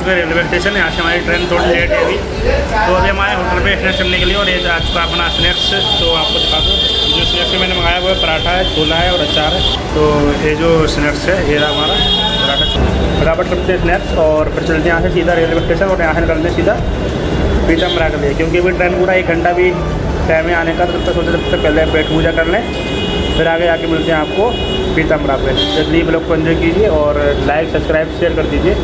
चुके हैं railway station, यहाँ से हमारी ट्रेन थोड़ी लेट है अभी तो अभी हमारे होटल पे स्नैक्स करने के लिए और ये आ चुका अपना स्नैक्स तो आपको दिखा दो। जो स्नैक्स मैंने मंगाया वो है पराठा है, छोला है और अचार है। तो ये जो स्नैक्स है, ये रहा हमारा पराठा। फटाफट करते हैं स्नैक्स और फिर चलते हैं यहाँ से सीधा रेलवे स्टेशन और यहाँ से निकलते हैं सीधा पीतमरा के लिए क्योंकि अभी ट्रेन पूरा एक घंटा भी टाइम है आने का, तब तक सोचे तब तक पहले पेट पूजा कर लें। फिर आगे आके मिलते हैं आपको पीतमरा पे जल्दी ब्लॉग को एंजॉय कीजिए और लाइक सब्सक्राइब शेयर कर दीजिए।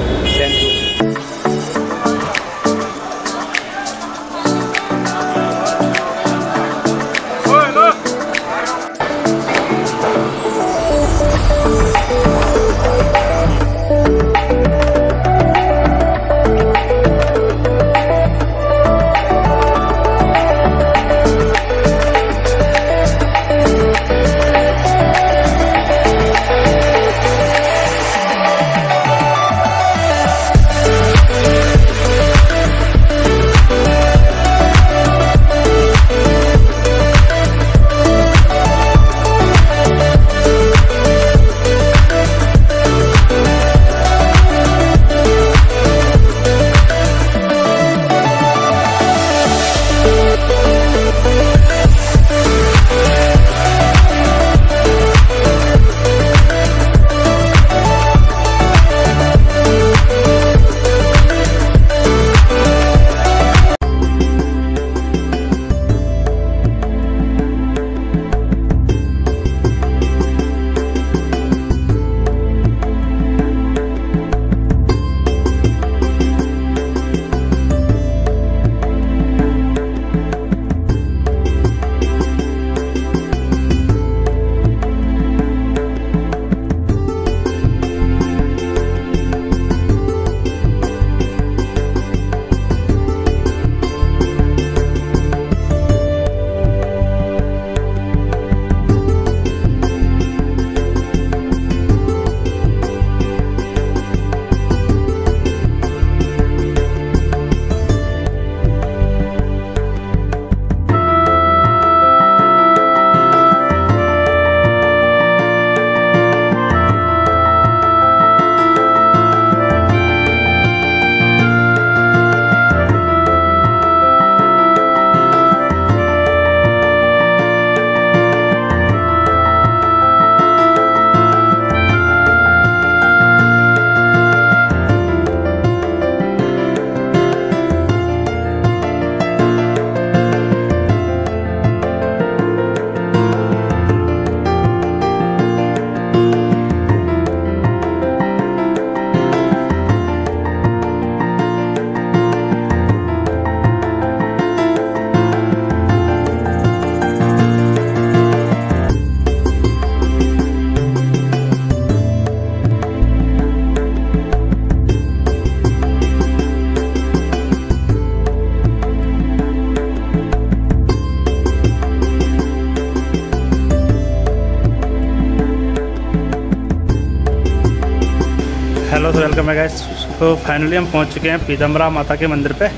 हेलो तो वेलकम है गैस तो फाइनली हम पहुँच चुके हैं पीतम्बरा माता के मंदिर पे।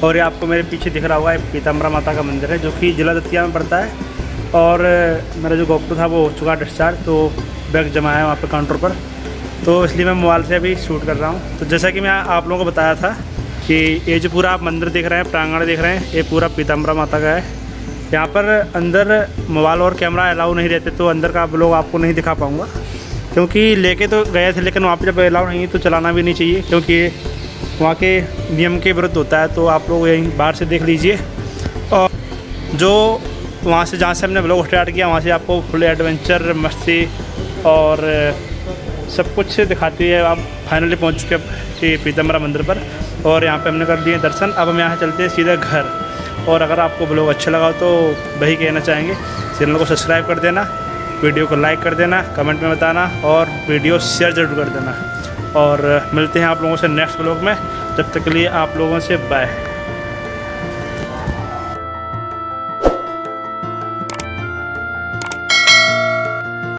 और ये आपको मेरे पीछे दिख रहा होगा, ये पीतम्बरा माता का मंदिर है, जो कि जिला दतिया में पड़ता है। और मेरा जो गोप्टर था वो हो चुका डिस्चार्ज तो बैग जमा है वहाँ पर काउंटर पर। तो इसलिए मैं मोबाइल से अभी शूट कर रहा हूँ। तो जैसा कि मैं आप लोगों को बताया था कि ये जो पूरा आप मंदिर देख रहे हैं, प्रांगण देख रहे हैं, ये पूरा पीतम्बरा माता का है। यहाँ पर अंदर मोबाइल और कैमरा अलाउ नहीं रहते तो अंदर का आप लोग आपको नहीं दिखा पाऊँगा। क्योंकि लेके तो गए थे, लेकिन वहाँ पर जब अलाउ नहीं तो चलाना भी नहीं चाहिए, क्योंकि वहाँ के नियम के विरुद्ध होता है तो आप लोग यहीं बाहर से देख लीजिए। और जो वहाँ से, जहाँ से हमने ब्लॉग स्टार्ट किया, वहाँ से आपको फुल एडवेंचर मस्ती और, सब कुछ दिखाती है। आप फाइनली पहुँच चुके हैं पीतम्बरा मंदिर पर, और यहाँ पे हमने कर दिए दर्शन। अब हम यहाँ चलते हैं सीधे घर। और अगर आपको ब्लॉग अच्छा लगा तो वही कहना चाहेंगे। चैनल को सब्सक्राइब कर देना। वीडियो को लाइक कर देना, कमेंट में बताना और वीडियो शेयर ज़रूर कर देना। और मिलते हैं आप लोगों से नेक्स्ट ब्लॉग में। जब तक के लिए आप लोगों से बाय।